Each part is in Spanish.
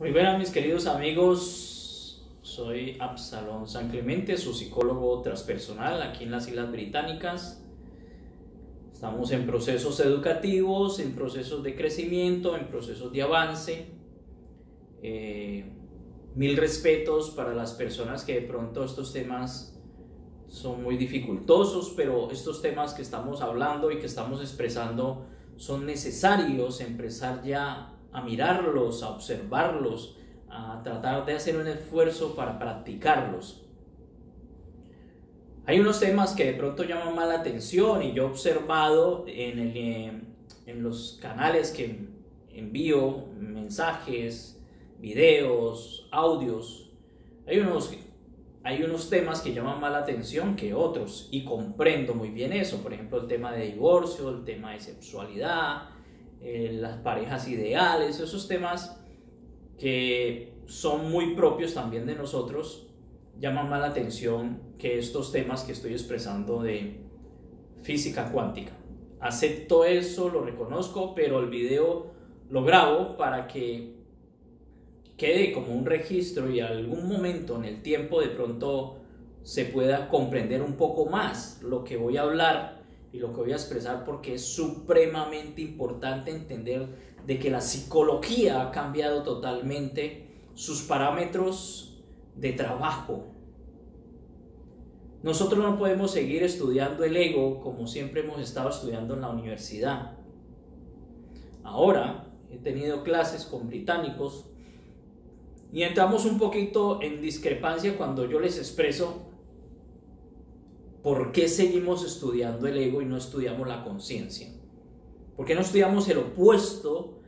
Muy buenas mis queridos amigos, soy Absalón San Clemente, su psicólogo transpersonal aquí en las Islas Británicas. Estamos en procesos educativos, en procesos de crecimiento, en procesos de avance. Eh, mil respetos para las personas que de pronto estos temas son muy dificultosos, pero estos temas que estamos hablando y que estamos expresando son necesarios empezar ya a mirarlos, a observarlos, a tratar de hacer un esfuerzo para practicarlos. Hay unos temas que de pronto llaman más la atención y yo he observado en, el, en los canales que envío mensajes, videos, audios. Hay unos, hay unos temas que llaman más la atención que otros y comprendo muy bien eso. Por ejemplo, el tema de divorcio, el tema de sexualidad, eh, las parejas ideales, esos temas que son muy propios también de nosotros, llaman más la atención que estos temas que estoy expresando de física cuántica. Acepto eso, lo reconozco, pero el video lo grabo para que quede como un registro y algún momento en el tiempo de pronto se pueda comprender un poco más lo que voy a hablar y lo que voy a expresar porque es supremamente importante entender de que la psicología ha cambiado totalmente sus parámetros de trabajo. Nosotros no podemos seguir estudiando el ego como siempre hemos estado estudiando en la universidad. Ahora he tenido clases con británicos y entramos un poquito en discrepancia cuando yo les expreso ¿por qué seguimos estudiando el ego y no estudiamos la conciencia? ¿Por qué no estudiamos el opuesto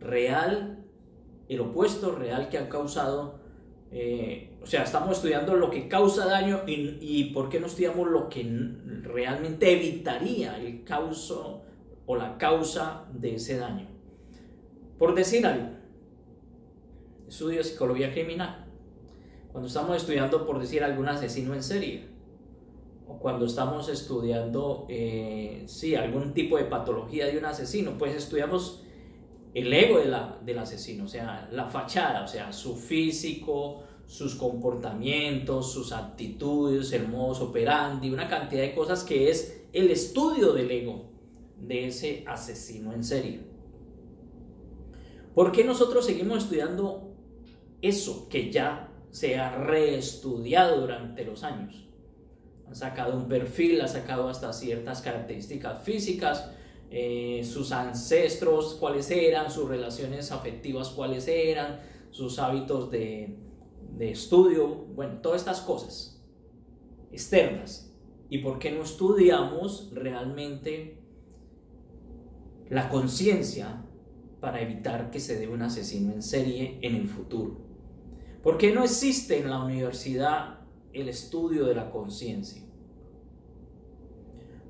real, el opuesto real que ha causado, eh, o sea, estamos estudiando lo que causa daño y, por qué no estudiamos lo que realmente evitaría el causo o la causa de ese daño? Por decir algo, estudio psicología criminal. Cuando estamos estudiando, por decir, algún asesino en serie, cuando estamos estudiando, eh, sí, algún tipo de patología de un asesino, pues estudiamos el ego de la, del asesino, o sea, la fachada, o sea, su físico, sus comportamientos, sus actitudes, el modus operandi, una cantidad de cosas que es el estudio del ego de ese asesino en serie. ¿Por qué nosotros seguimos estudiando eso que ya se ha reestudiado durante los años? Ha sacado un perfil, ha sacado hasta ciertas características físicas, eh, sus ancestros, cuáles eran, sus relaciones afectivas, cuáles eran, sus hábitos de, de estudio, bueno, todas estas cosas externas. ¿Y por qué no estudiamos realmente la conciencia para evitar que se dé un asesino en serie en el futuro? ¿Por qué no existe en la universidad el estudio de la conciencia.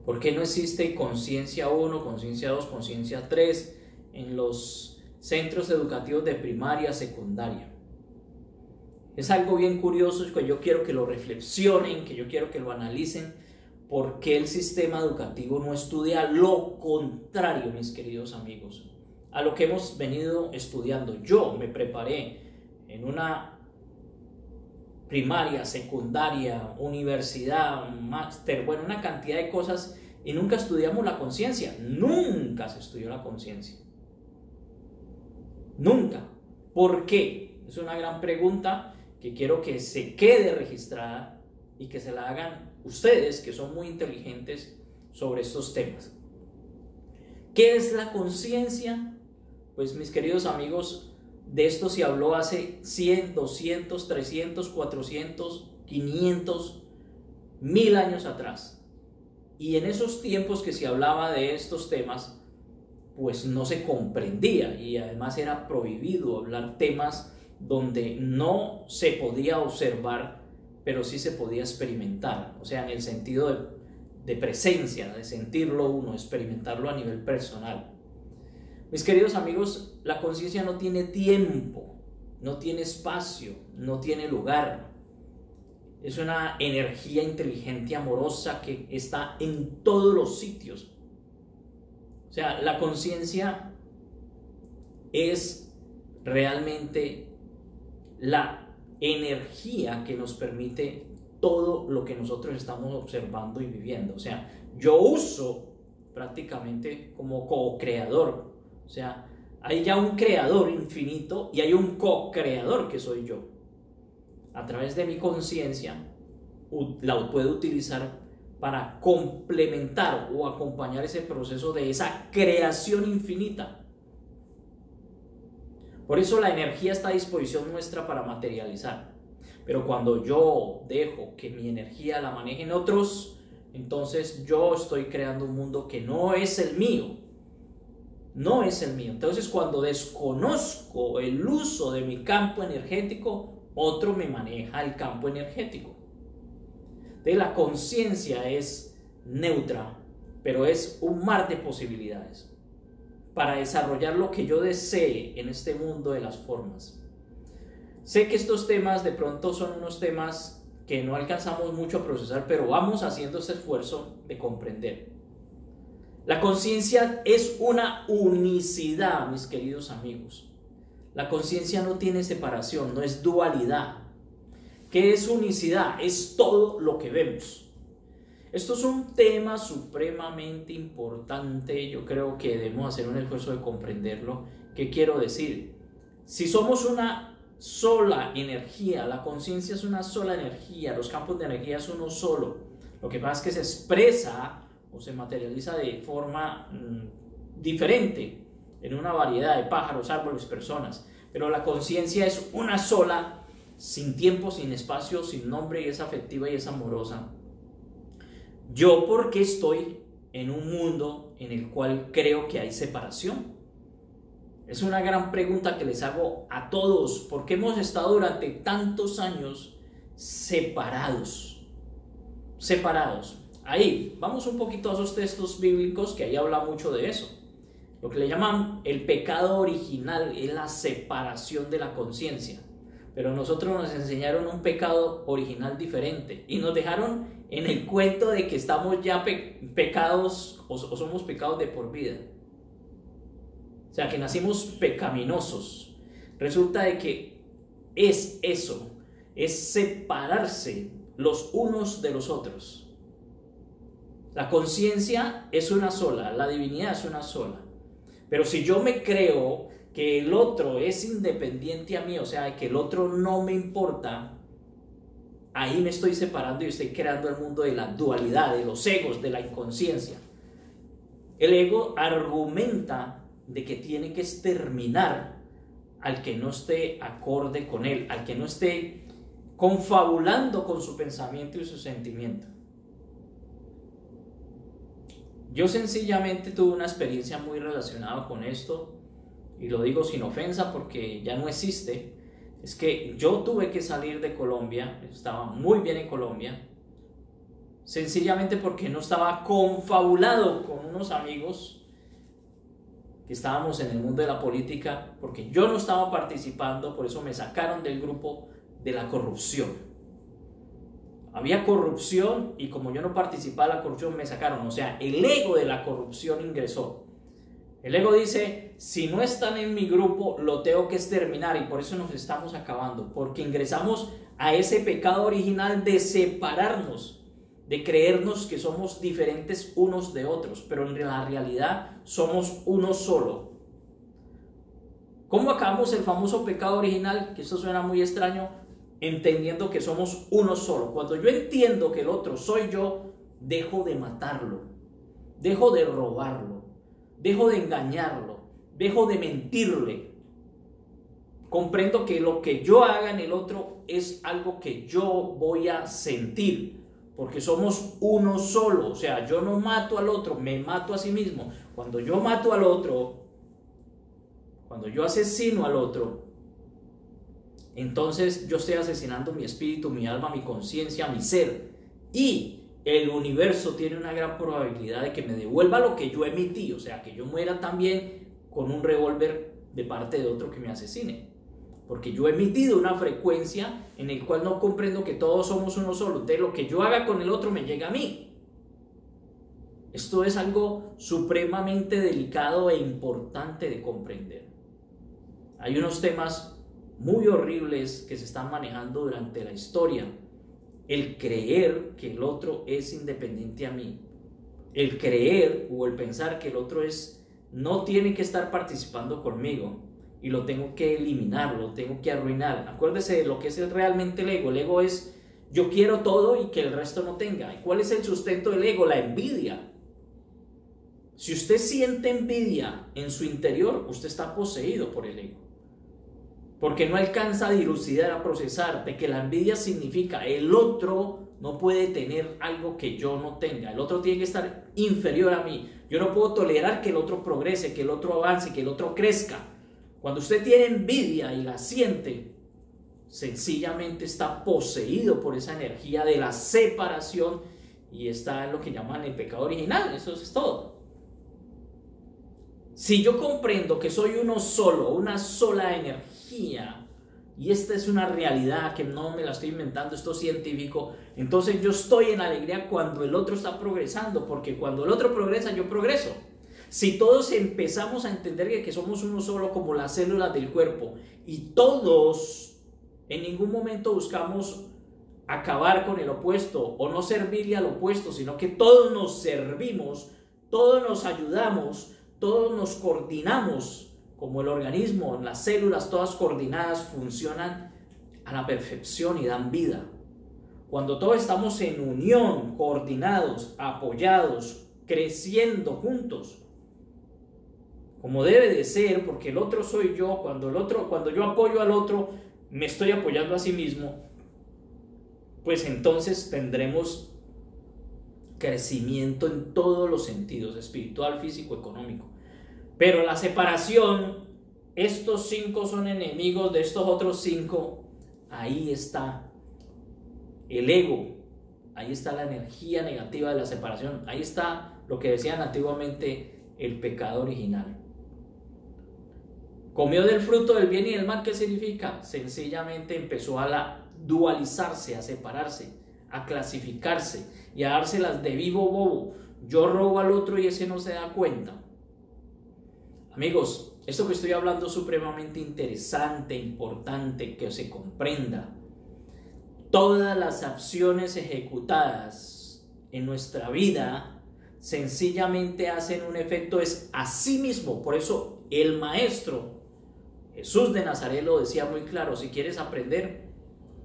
¿Por qué no existe conciencia 1, conciencia 2, conciencia 3 en los centros educativos de primaria, secundaria? Es algo bien curioso que yo quiero que lo reflexionen, que yo quiero que lo analicen, porque el sistema educativo no estudia lo contrario, mis queridos amigos, a lo que hemos venido estudiando. Yo me preparé en una primaria, secundaria, universidad, máster, bueno, una cantidad de cosas y nunca estudiamos la conciencia. Nunca se estudió la conciencia. Nunca. ¿Por qué? Es una gran pregunta que quiero que se quede registrada y que se la hagan ustedes, que son muy inteligentes sobre estos temas. ¿Qué es la conciencia? Pues mis queridos amigos, de esto se habló hace 100, 200, 300, 400, 500, mil años atrás. Y en esos tiempos que se hablaba de estos temas, pues no se comprendía y además era prohibido hablar temas donde no se podía observar, pero sí se podía experimentar, o sea, en el sentido de, de presencia, de sentirlo uno, experimentarlo a nivel personal. Mis queridos amigos, la conciencia no tiene tiempo, no tiene espacio, no tiene lugar. Es una energía inteligente, amorosa, que está en todos los sitios. O sea, la conciencia es realmente la energía que nos permite todo lo que nosotros estamos observando y viviendo. O sea, yo uso prácticamente como co-creador. O sea, hay ya un creador infinito y hay un co-creador que soy yo. A través de mi conciencia la puedo utilizar para complementar o acompañar ese proceso de esa creación infinita. Por eso la energía está a disposición nuestra para materializar. Pero cuando yo dejo que mi energía la manejen otros, entonces yo estoy creando un mundo que no es el mío. No es el mío. Entonces cuando desconozco el uso de mi campo energético, otro me maneja el campo energético. De la conciencia es neutra, pero es un mar de posibilidades para desarrollar lo que yo desee en este mundo de las formas. Sé que estos temas de pronto son unos temas que no alcanzamos mucho a procesar, pero vamos haciendo ese esfuerzo de comprender. La conciencia es una unicidad, mis queridos amigos. La conciencia no tiene separación, no es dualidad. ¿Qué es unicidad? Es todo lo que vemos. Esto es un tema supremamente importante, yo creo que debemos hacer un esfuerzo de comprenderlo. ¿Qué quiero decir? Si somos una sola energía, la conciencia es una sola energía, los campos de energía son uno solo. Lo que pasa es que se expresa o se materializa de forma mm, diferente en una variedad de pájaros, árboles, personas. Pero la conciencia es una sola, sin tiempo, sin espacio, sin nombre y es afectiva y es amorosa. Yo porque estoy en un mundo en el cual creo que hay separación. Es una gran pregunta que les hago a todos, porque hemos estado durante tantos años separados. Separados. Ahí, vamos un poquito a esos textos bíblicos que ahí habla mucho de eso. Lo que le llaman el pecado original es la separación de la conciencia. Pero nosotros nos enseñaron un pecado original diferente y nos dejaron en el cuento de que estamos ya pecados o somos pecados de por vida. O sea, que nacimos pecaminosos. Resulta de que es eso, es separarse los unos de los otros. La conciencia es una sola, la divinidad es una sola. Pero si yo me creo que el otro es independiente a mí, o sea, que el otro no me importa, ahí me estoy separando y estoy creando el mundo de la dualidad, de los egos, de la inconsciencia. El ego argumenta de que tiene que exterminar al que no esté acorde con él, al que no esté confabulando con su pensamiento y su sentimiento. Yo sencillamente tuve una experiencia muy relacionada con esto y lo digo sin ofensa porque ya no existe. Es que yo tuve que salir de Colombia, estaba muy bien en Colombia, sencillamente porque no estaba confabulado con unos amigos que estábamos en el mundo de la política, porque yo no estaba participando, por eso me sacaron del grupo de la corrupción. Había corrupción y como yo no participaba en la corrupción me sacaron, o sea, el ego de la corrupción ingresó. El ego dice, si no están en mi grupo, lo tengo que exterminar y por eso nos estamos acabando, porque ingresamos a ese pecado original de separarnos de creernos que somos diferentes unos de otros, pero en la realidad somos uno solo. ¿Cómo acabamos el famoso pecado original? Que esto suena muy extraño, entendiendo que somos uno solo. Cuando yo entiendo que el otro soy yo, dejo de matarlo, dejo de robarlo, dejo de engañarlo, dejo de mentirle. Comprendo que lo que yo haga en el otro es algo que yo voy a sentir, porque somos uno solo, o sea, yo no mato al otro, me mato a sí mismo. Cuando yo mato al otro, cuando yo asesino al otro, entonces yo estoy asesinando mi espíritu, mi alma, mi conciencia, mi ser. Y el universo tiene una gran probabilidad de que me devuelva lo que yo emití, o sea, que yo muera también con un revólver de parte de otro que me asesine porque yo he emitido una frecuencia en el cual no comprendo que todos somos uno solo. De lo que yo haga con el otro me llega a mí. Esto es algo supremamente delicado e importante de comprender. Hay unos temas muy horribles que se están manejando durante la historia. El creer que el otro es independiente a mí. El creer o el pensar que el otro es no tiene que estar participando conmigo y lo tengo que eliminar, lo tengo que arruinar. Acuérdese de lo que es realmente el ego. El ego es yo quiero todo y que el resto no tenga. ¿Y cuál es el sustento del ego? La envidia. Si usted siente envidia en su interior, usted está poseído por el ego. Porque no alcanza a dilucidar, a procesar de que la envidia significa el otro no puede tener algo que yo no tenga. El otro tiene que estar inferior a mí. Yo no puedo tolerar que el otro progrese, que el otro avance, que el otro crezca. Cuando usted tiene envidia y la siente, sencillamente está poseído por esa energía de la separación y está en lo que llaman el pecado original. Eso es todo. Si yo comprendo que soy uno solo, una sola y esta es una realidad que no me la estoy inventando, esto es científico, entonces yo estoy en alegría cuando el otro está progresando, porque cuando el otro progresa, yo progreso. Si todos empezamos a entender que somos uno solo como las células del cuerpo y todos en ningún momento buscamos acabar con el opuesto o no servirle al opuesto, sino que todos nos servimos, todos nos ayudamos, todos nos coordinamos como el organismo, las células todas coordinadas funcionan a la perfección y dan vida. Cuando todos estamos en unión, coordinados, apoyados, creciendo juntos, como debe de ser, porque el otro soy yo, cuando el otro, cuando yo apoyo al otro, me estoy apoyando a sí mismo, pues entonces tendremos crecimiento en todos los sentidos, espiritual, físico, económico. Pero la separación, estos cinco son enemigos de estos otros cinco, ahí está el ego, ahí está la energía negativa de la separación, ahí está lo que decían antiguamente el pecado original. Comió del fruto del bien y del mal, ¿qué significa? Sencillamente empezó a la dualizarse, a separarse, a clasificarse y a dárselas de vivo bobo. Yo robo al otro y ese no se da cuenta. Amigos, esto que estoy hablando es supremamente interesante, importante que se comprenda. Todas las acciones ejecutadas en nuestra vida sencillamente hacen un efecto es a sí mismo. Por eso el maestro Jesús de Nazaret lo decía muy claro, si quieres aprender,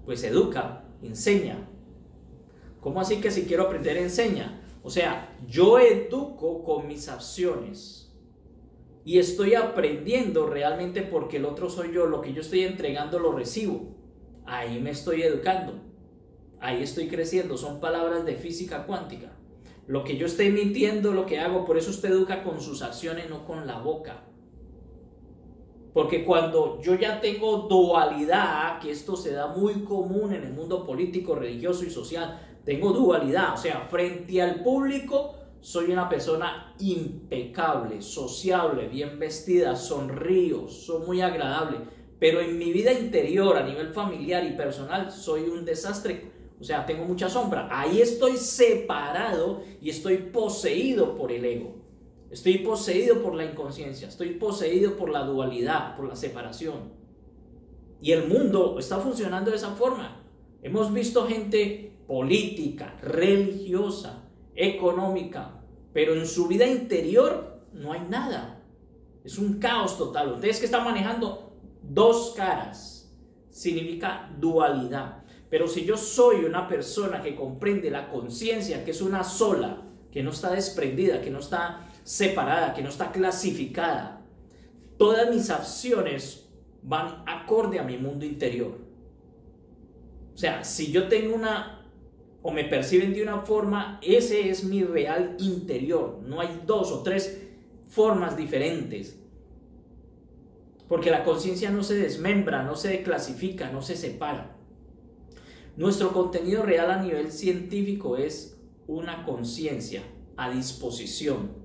pues educa, enseña. ¿Cómo así que si quiero aprender, enseña? O sea, yo educo con mis acciones y estoy aprendiendo realmente porque el otro soy yo, lo que yo estoy entregando lo recibo. Ahí me estoy educando, ahí estoy creciendo, son palabras de física cuántica. Lo que yo estoy emitiendo, lo que hago, por eso usted educa con sus acciones, no con la boca. Porque cuando yo ya tengo dualidad, que esto se da muy común en el mundo político, religioso y social, tengo dualidad, o sea, frente al público soy una persona impecable, sociable, bien vestida, sonrío, soy muy agradable, pero en mi vida interior, a nivel familiar y personal, soy un desastre, o sea, tengo mucha sombra. Ahí estoy separado y estoy poseído por el ego. Estoy poseído por la inconsciencia, estoy poseído por la dualidad, por la separación. Y el mundo está funcionando de esa forma. Hemos visto gente política, religiosa, económica, pero en su vida interior no hay nada. Es un caos total. Ustedes que están manejando dos caras, significa dualidad. Pero si yo soy una persona que comprende la conciencia, que es una sola, que no está desprendida, que no está separada, que no está clasificada. Todas mis acciones van acorde a mi mundo interior. O sea, si yo tengo una o me perciben de una forma, ese es mi real interior. No hay dos o tres formas diferentes. Porque la conciencia no se desmembra, no se clasifica, no se separa. Nuestro contenido real a nivel científico es una conciencia a disposición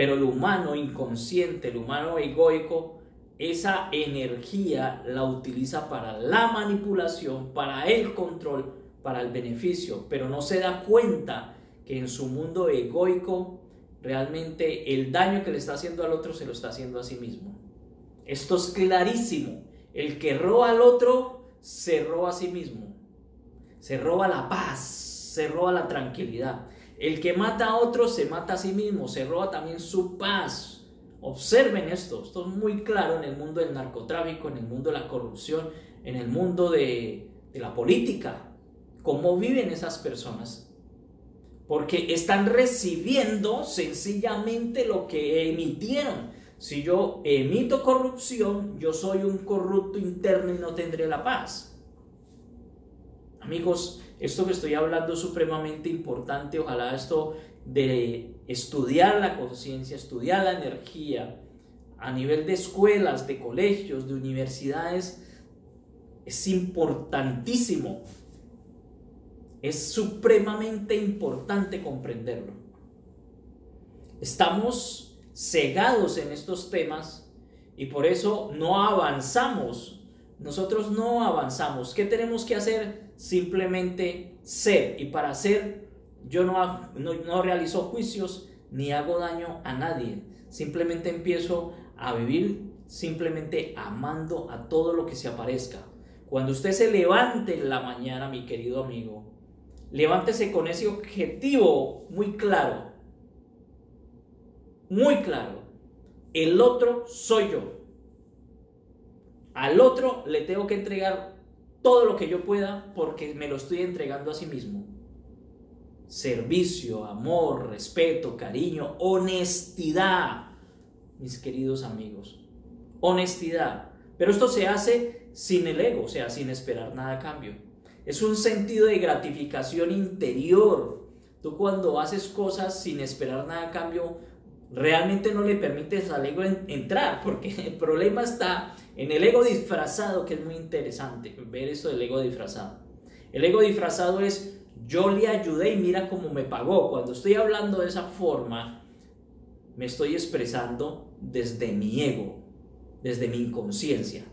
pero el humano inconsciente, el humano egoico, esa energía la utiliza para la manipulación, para el control, para el beneficio, pero no se da cuenta que en su mundo egoico realmente el daño que le está haciendo al otro se lo está haciendo a sí mismo. Esto es clarísimo. El que roba al otro se roba a sí mismo. Se roba la paz, se roba la tranquilidad. El que mata a otro se mata a sí mismo, se roba también su paz. Observen esto, esto es muy claro en el mundo del narcotráfico, en el mundo de la corrupción, en el mundo de, de la política. ¿Cómo viven esas personas? Porque están recibiendo sencillamente lo que emitieron. Si yo emito corrupción, yo soy un corrupto interno y no tendré la paz. Amigos, esto que estoy hablando es supremamente importante. Ojalá esto de estudiar la conciencia, estudiar la energía a nivel de escuelas, de colegios, de universidades, es importantísimo. Es supremamente importante comprenderlo. Estamos cegados en estos temas y por eso no avanzamos. Nosotros no avanzamos. ¿Qué tenemos que hacer? Simplemente ser. Y para ser, yo no, realizo juicios ni hago daño a nadie. Simplemente empiezo a vivir simplemente amando a todo lo que se aparezca. Cuando usted se levante en la mañana, mi querido amigo, levántese con ese objetivo muy claro muy claro. El otro soy yo. Al otro le tengo que entregar todo lo que yo pueda porque me lo estoy entregando a sí mismo. Servicio, amor, respeto, cariño, honestidad, mis queridos amigos. Honestidad. Pero esto se hace sin el ego, o sea, sin esperar nada a cambio. Es un sentido de gratificación interior. Tú cuando haces cosas sin esperar nada a cambio, realmente no le permites al ego entrar, porque el problema está en el ego disfrazado, que es muy interesante ver esto del ego disfrazado. El ego disfrazado es yo le ayudé y mira cómo me pagó. Cuando estoy hablando de esa forma, me estoy expresando desde mi ego, desde mi inconsciencia,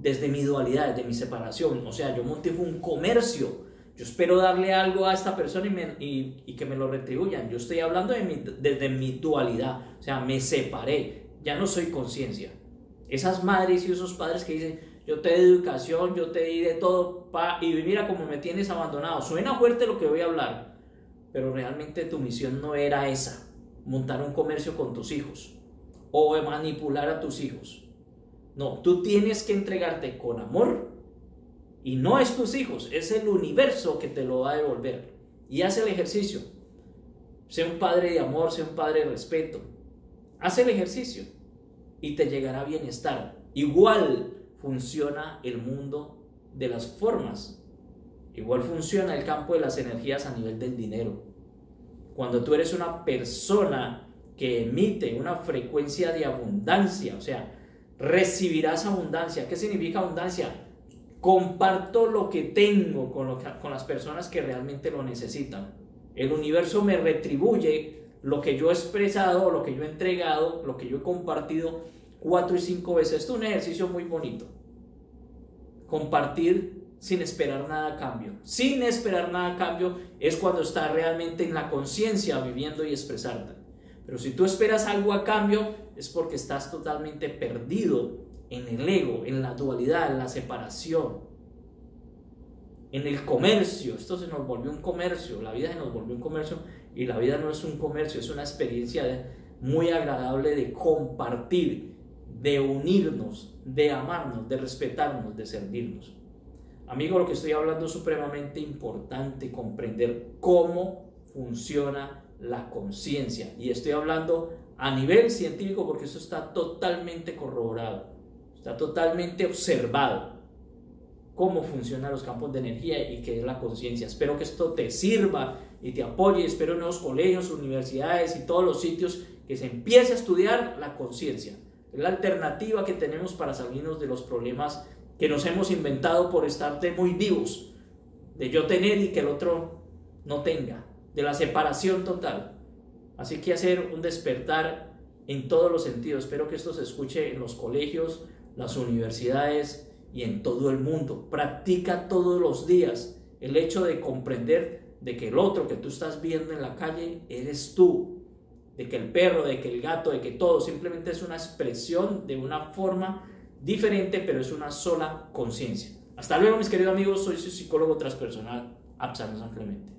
desde mi dualidad, desde mi separación. O sea, yo monté un comercio yo espero darle algo a esta persona y, que me lo retribuyan. Yo estoy hablando de desde mi dualidad. O sea, me separé. Ya no soy conciencia. Esas madres y esos padres que dicen, yo te di educación, yo te di de todo, pa, y mira cómo me tienes abandonado. Suena fuerte lo que voy a hablar, pero realmente tu misión no era esa, montar un comercio con tus hijos o manipular a tus hijos. No, tú tienes que entregarte con amor y no es tus hijos, es el universo que te lo va a devolver. Y haz el ejercicio. Sea un padre de amor, sea un padre de respeto. Haz el ejercicio y te llegará bienestar. Igual funciona el mundo de las formas. Igual funciona el campo de las energías a nivel del dinero. Cuando tú eres una persona que emite una frecuencia de abundancia, o sea, recibirás abundancia. ¿Qué significa abundancia? comparto lo que tengo con, con las personas que realmente lo necesitan. El universo me retribuye lo que yo he expresado, lo que yo he entregado, lo que yo he compartido cuatro y cinco veces. Esto es un ejercicio muy bonito. Compartir sin esperar nada a cambio. Sin esperar nada a cambio es cuando estás realmente en la conciencia viviendo y expresarte. Pero si tú esperas algo a cambio es porque estás totalmente perdido en el ego, en la dualidad, en la separación, en el comercio. Esto se nos volvió un comercio, la vida se nos volvió un comercio y la vida no es un comercio, es una experiencia muy agradable de compartir, de unirnos, de amarnos, de respetarnos, de servirnos. Amigo, lo que estoy hablando es supremamente importante comprender cómo funciona la conciencia. Y estoy hablando a nivel científico porque eso está totalmente corroborado. Está totalmente observado cómo funcionan los campos de energía y qué es la conciencia. Espero que esto te sirva y te apoye. Espero en los colegios, universidades y todos los sitios que se empiece a estudiar la conciencia. Es la alternativa que tenemos para salirnos de los problemas que nos hemos inventado por estar muy vivos. De yo tener y que el otro no tenga. De la separación total. Así que hacer un despertar en todos los sentidos. Espero que esto se escuche en los colegios, las universidades y en todo el mundo. Practica todos los días el hecho de comprender de que el otro que tú estás viendo en la calle eres tú, de que el perro, de que el gato, de que todo simplemente es una expresión de una forma diferente, pero es una sola conciencia. Hasta luego, mis queridos amigos. Soy su psicólogo transpersonal, Absalom San Clemente.